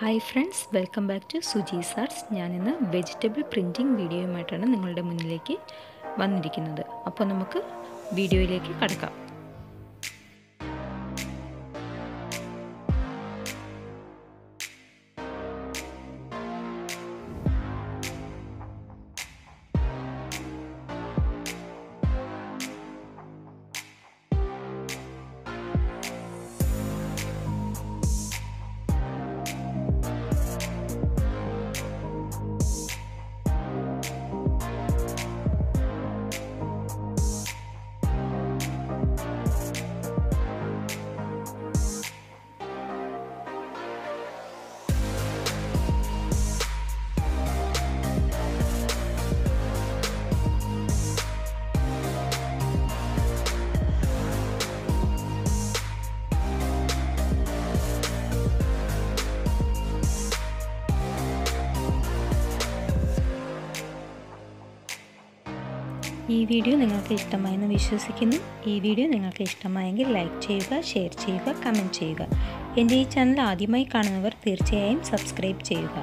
Hi friends welcome back to Suji SARS ഞാനിന്ന് vegetable printing വീഡിയോയുമായിട്ടാണ് നിങ്ങളുടെ മുന്നിലേക്ക് വന്നിരിക്കുന്നത്. അപ്പോൾ നമുക്ക് വീഡിയോയിലേക്ക് കടക്കാം. ഈ വീഡിയോ നിങ്ങൾക്ക് ഇഷ്ടമായെന്ന് വിശ്വസിക്കുന്നു. ഈ വീഡിയോ നിങ്ങൾക്ക് ഇഷ്ടമായെങ്കിൽ ലൈക്ക് ചെയ്യുക ഷെയർ ചെയ്യുക കമന്റ് ചെയ്യുക. എന്റെ ഈ ചാനൽ ആദ്യമായി കാണുന്നവർ തീർച്ചയായും സബ്സ്ക്രൈബ് ചെയ്യുക.